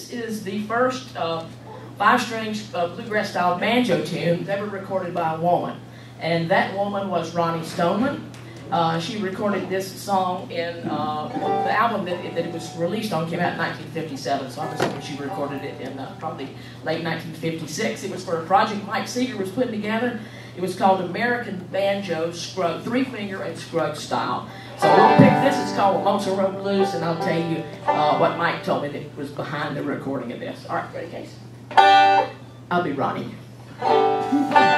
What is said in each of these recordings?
this is the first uh, five-string uh, bluegrass-style banjo tune ever recorded by a woman. And that woman was Roni Stoneman. Uh, she recorded this song in uh, the album that, that it was released on came out in 1957, so I'm assuming she recorded it in uh, probably late 1956. It was for a project Mike Seeger was putting together. It was called American Banjo three finger and Scruggs style. So we'll pick this. It's called Lonesome Road Blues, and I'll tell you uh, what Mike told me that was behind the recording of this. All right, ready, Case? I'll be Roni.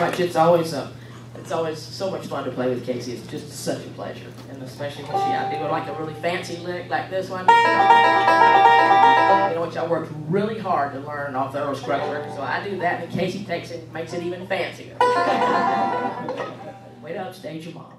much. It's always a, uh, it's always so much fun to play with Casey. It's just such a pleasure, and especially when she I do like a really fancy lick like this one. You know, which I worked really hard to learn off the Earl Scruggs. So I do that, and Casey takes it, makes it even fancier. Way to upstage your mom.